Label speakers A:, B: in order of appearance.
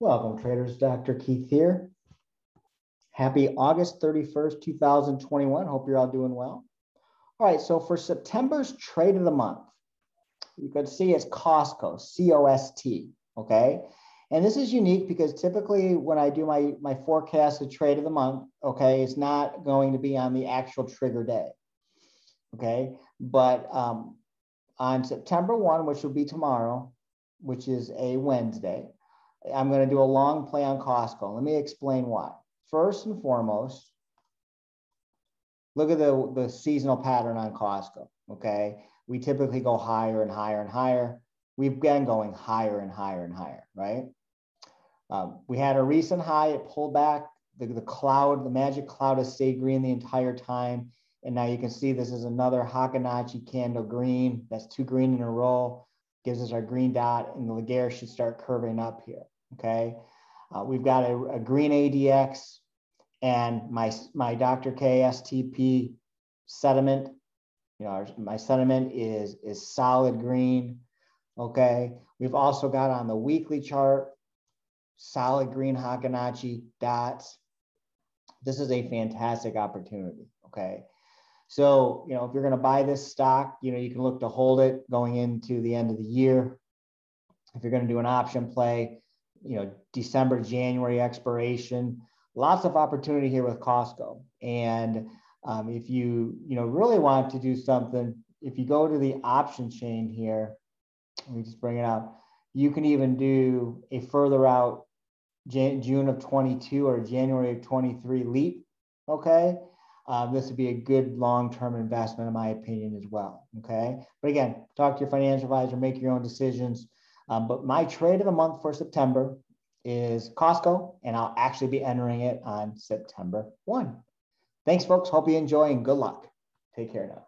A: Welcome, traders. Dr. Keith here. Happy August 31st, 2021. Hope you're all doing well. All right, so for September's trade of the month, you could see it's Costco, C O S T. Okay. And this is unique because typically when I do my, my forecast, forecasted trade of the month, okay, it's not going to be on the actual trigger day. Okay. But um, on September 1, which will be tomorrow, which is a Wednesday, I'm going to do a long play on Costco. Let me explain why. First and foremost, look at the, the seasonal pattern on Costco. Okay. We typically go higher and higher and higher. We've been going higher and higher and higher, right? Um, we had a recent high, it pulled back. The, the cloud, the magic cloud has stayed green the entire time. And now you can see this is another Heikin-Ashi candle green. That's two green in a row gives us our green dot and the Laguerre should start curving up here, okay? Uh, we've got a, a, green ADX and my, my Dr. K STP sediment, you know, our, my sediment is, is solid green, okay? We've also got on the weekly chart, solid green Heikin-Ashi dots. This is a fantastic opportunity, okay? So, you know, if you're going to buy this stock, you know, you can look to hold it going into the end of the year. If you're going to do an option play, you know, December, January expiration, lots of opportunity here with Costco. And um, if you, you know, really want to do something, if you go to the option chain here, let me just bring it up. You can even do a further out Jan June of 22 or January of 23 leap. Okay um, this would be a good long-term investment in my opinion as well. Okay. But again, talk to your financial advisor, make your own decisions. Um, but my trade of the month for September is Costco, and I'll actually be entering it on September 1. Thanks, folks. Hope you enjoy and good luck. Take care now.